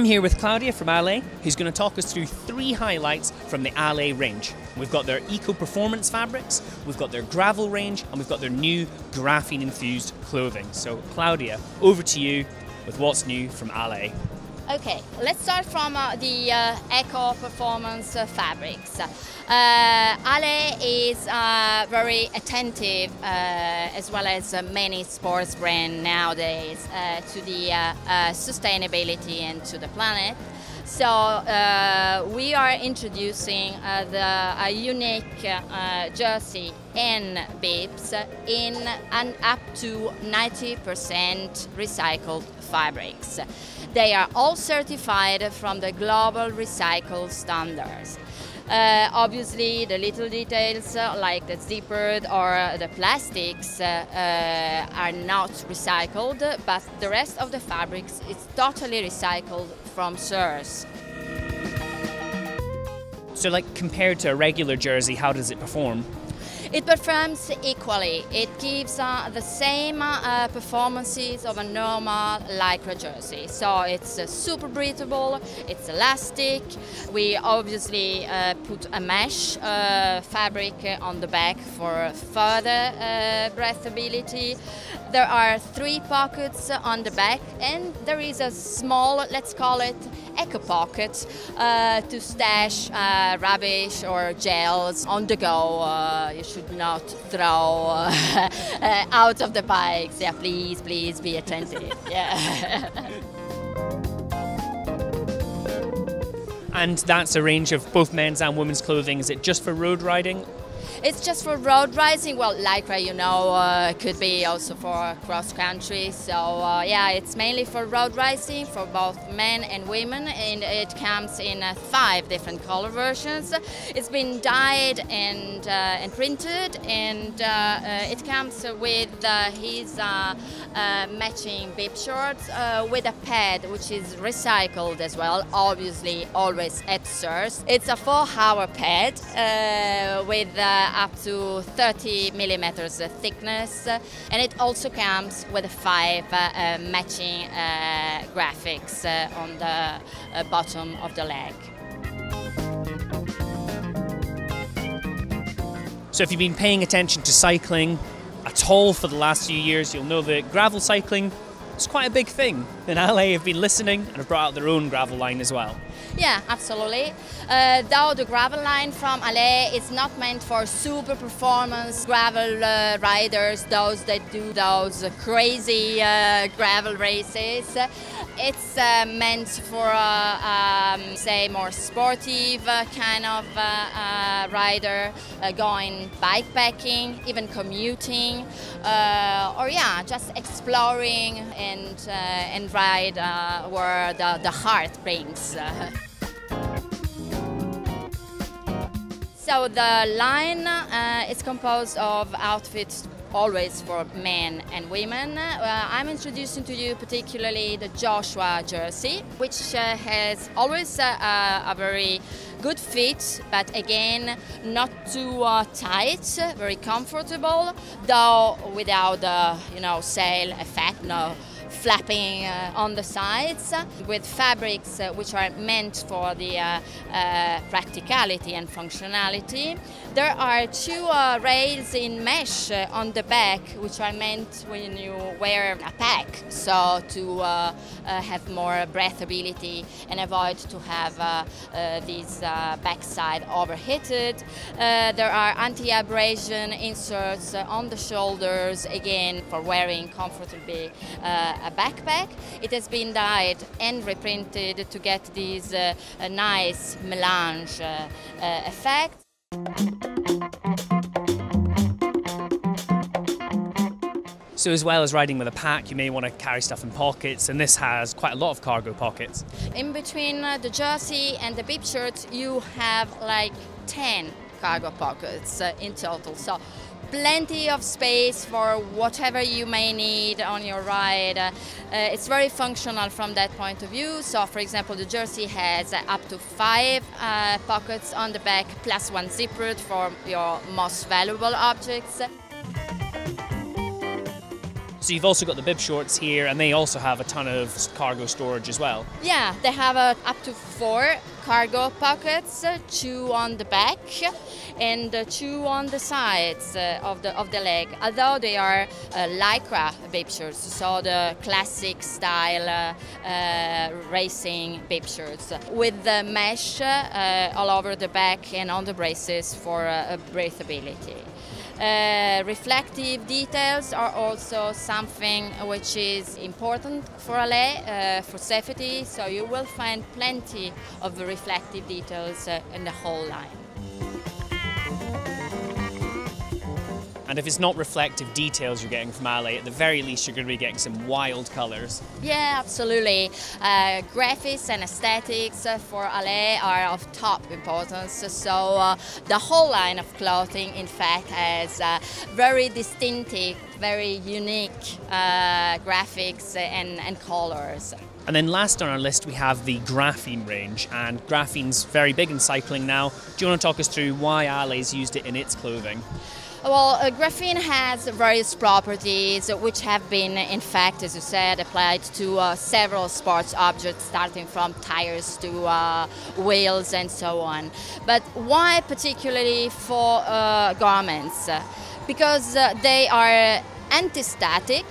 I'm here with Claudia from ALE, who's going to talk us through three highlights from the ALE range. We've got their eco performance fabrics, we've got their gravel range, and we've got their new graphene infused clothing. So, Claudia, over to you with what's new from ALE. Okay, let's start from uh, the uh, eco performance uh, fabrics. Uh, ALE is uh, very attentive, uh, as well as many sports brands nowadays, to the sustainability and to the planet. So uh, we are introducing uh, the a unique uh, jersey and bibs in an up to 90% recycled fabrics. They are all certified from the global recycle standards. Uh, obviously, the little details uh, like the zipper or the plastics uh, uh, are not recycled, but the rest of the fabrics is totally recycled from source. So, like compared to a regular jersey, how does it perform? It performs equally. It gives uh, the same uh, performances of a normal lycra jersey. So it's uh, super breathable, it's elastic. We obviously uh, put a mesh uh, fabric on the back for further uh, breathability. There are three pockets on the back and there is a small, let's call it eco pocket uh, to stash uh, rubbish or gels on the go. Uh, you should not throw uh, out of the bikes. Yeah, please, please be attentive. Yeah. and that's a range of both men's and women's clothing. Is it just for road riding it's just for road racing. Well, Lycra, you know, uh, could be also for cross country. So uh, yeah, it's mainly for road racing for both men and women, and it comes in uh, five different color versions. It's been dyed and uh, and printed, and uh, uh, it comes with his matching bib shorts with a pad which is recycled as well. Obviously, always at source. It's a four-hour pad with up to 30 millimeters thickness and it also comes with five uh, matching uh, graphics uh, on the bottom of the leg. So if you've been paying attention to cycling at all for the last few years, you'll know that gravel cycling is quite a big thing. And ALE have been listening and have brought out their own gravel line as well. Yeah, absolutely. Uh, though the gravel line from ALE is not meant for super performance gravel uh, riders, those that do those crazy uh, gravel races. It's uh, meant for, uh, um, say, more sportive uh, kind of rider, going bikepacking, even commuting, or yeah, just exploring and and ride where the, the heart brings. So the line uh, is composed of outfits always for men and women. Uh, I'm introducing to you particularly the Joshua jersey, which uh, has always uh, a very good fit, but again, not too uh, tight, very comfortable, though without the you know sail effect. No flapping uh, on the sides with fabrics uh, which are meant for the uh, uh practicality and functionality. There are two uh, rails in mesh uh, on the back which are meant when you wear a pack, so to have more breathability and avoid to have this backside overheated. there are anti-abrasion inserts on the shoulders, again for wearing comfortably a backpack. It has been dyed and reprinted to get this uh, nice melange uh, uh, effect. So as well as riding with a pack, you may want to carry stuff in pockets, and this has quite a lot of cargo pockets. In between uh, the jersey and the bib shirt, you have like 10 cargo pockets uh, in total. So plenty of space for whatever you may need on your ride. Uh, it's very functional from that point of view. So, for example, the jersey has uh, up to five uh, pockets on the back, plus one zipper for your most valuable objects. So you've also got the bib shorts here, and they also have a ton of cargo storage as well. Yeah, they have up to four cargo pockets, uh, two on the back and uh, two on the sides uh, of the of the leg. Although they are uh, lycra bib shirts, so the classic style uh, uh, racing bib shirts with the mesh all over the back and on the braces for breathability. Uh, reflective details are also something which is important for ALE uh, for safety, so you will find plenty of reflective details uh, in the whole line. And if it's not reflective details you're getting from ALE, at the very least you're going to be getting some wild colours. Yeah, absolutely. Uh, graphics and aesthetics for ALE are of top importance. So uh, the whole line of clothing, in fact, has uh, very distinctive, very unique uh, graphics and, and colours. And then last on our list, we have the graphene range, and graphene's very big in cycling now. Do you want to talk us through why ALE used it in its clothing? Well, uh, graphene has various properties which have been, in fact, as you said, applied to uh, several sports objects, starting from tires to uh, wheels and so on. But why particularly for uh, garments? Because uh, they are anti-static,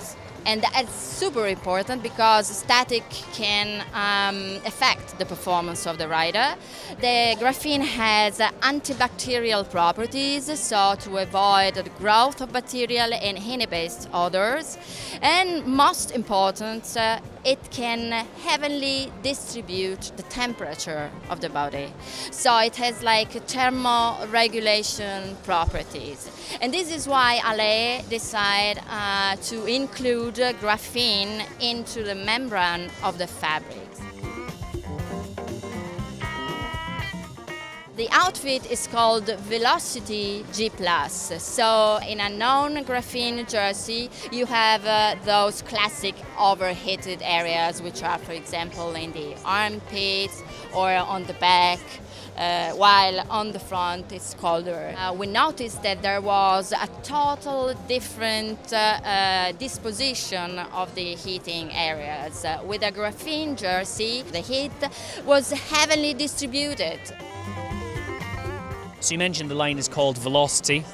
and that's super important because static can um, affect the performance of the rider. The graphene has antibacterial properties, so to avoid the growth of bacterial and henna-based odors. And most important, uh, it can heavily distribute the temperature of the body. So it has like thermoregulation properties. And this is why ALE decided uh, to include graphene into the membrane of the fabrics. The outfit is called Velocity G+. So in a non-graphene jersey, you have uh, those classic overheated areas, which are, for example, in the armpits or on the back. Uh, while on the front it's colder. Uh, we noticed that there was a total different uh, uh disposition of the heating areas. Uh, with a graphene jersey, the heat was heavily distributed. So you mentioned the line is called Velocity.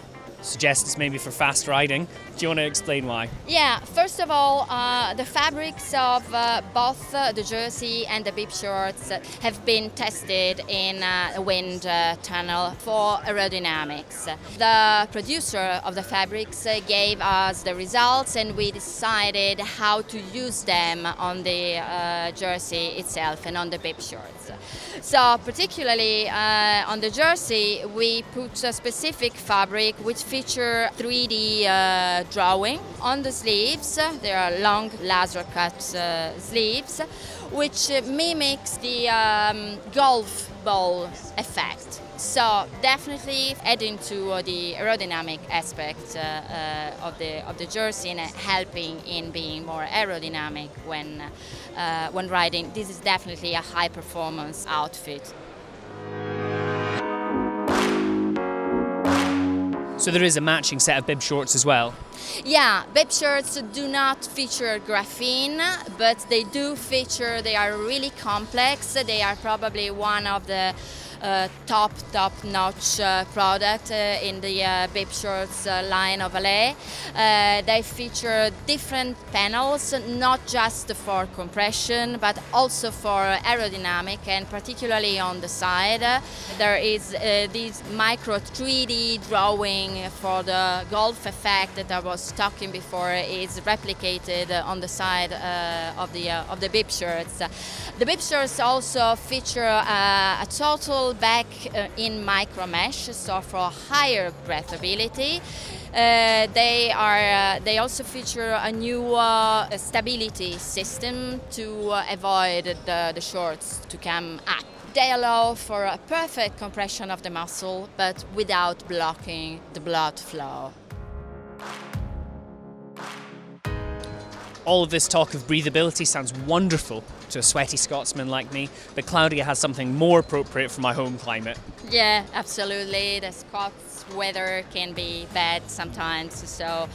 Suggests it's maybe for fast riding. Do you want to explain why? Yeah, first of all, uh, the fabrics of uh, both uh, the jersey and the bib shorts have been tested in uh, a wind uh, tunnel for aerodynamics. The producer of the fabrics uh, gave us the results and we decided how to use them on the jersey itself and on the bib shorts. So particularly on the jersey, we put a specific fabric which feature 3D drawing. On the sleeves, there are long laser cut uh, sleeves, which mimics the um, golf ball effect. So definitely adding to uh, the aerodynamic aspect uh, uh, of the of the jersey and helping in being more aerodynamic when uh, when riding. This is definitely a high performance outfit. So there is a matching set of bib shorts as well? Yeah, bib shorts do not feature graphene, but they do feature, they are really complex. They are probably one of the top top notch uh, product uh, in the uh, bib shorts uh, line of. Uh, they feature different panels, not just for compression, but also for aerodynamic, and particularly on the side, there is this micro 3D drawing for the golf effect that I was talking before is replicated on the side of the of the bib shorts. The bib shorts also feature a total back uh, in micro mesh, so for higher breathability. Uh, they are. Uh, they also feature a new uh, stability system to uh, avoid the, the shorts to come up. They allow for a perfect compression of the muscle, but without blocking the blood flow. All of this talk of breathability sounds wonderful to a sweaty Scotsman like me, but Claudia has something more appropriate for my home climate. Yeah, absolutely. The Scots weather can be bad sometimes, so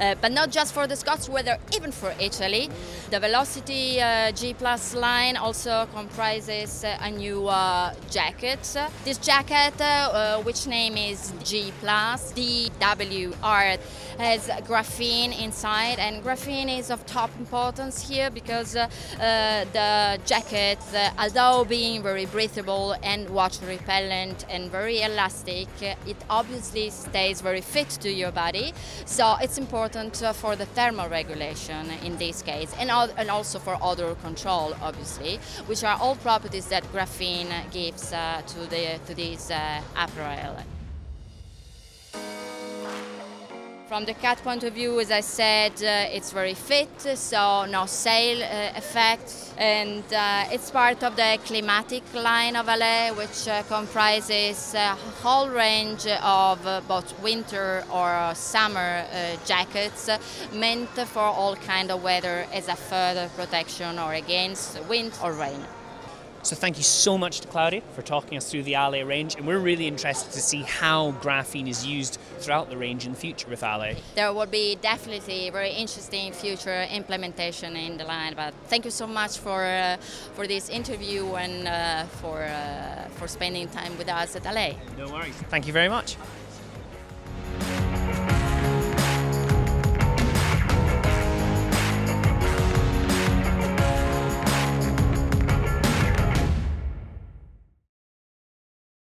uh, but not just for the Scots weather, even for Italy. The Velocity uh, G Plus line also comprises uh, a new uh, jacket. This jacket, uh, which name is G Plus, DWR, has graphene inside, and graphene is of top importance here because the jacket, although being very breathable and water repellent and very elastic, it obviously stays very fit to your body. So it's important for the thermal regulation in this case, and, and also for odor control, obviously, which are all properties that graphene gives uh, to, the, to this uh, apparel. From the cat point of view, as I said, uh, it's very fit, so no sail uh, effect. And uh, it's part of the climatic line of ALE, which uh, comprises a whole range of uh, both winter or summer uh, jackets meant for all kind of weather as a further protection or against wind or rain. So thank you so much to Claudia for talking us through the ALE range, and we're really interested to see how graphene is used throughout the range in the future with ALE. There will be definitely very interesting future implementation in the line. But thank you so much for uh, for this interview and uh, for uh, for spending time with us at ALE. No worries. Thank you very much.